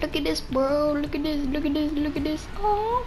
Look at this, bro. Look at this. Look at this. Look at this. Oh.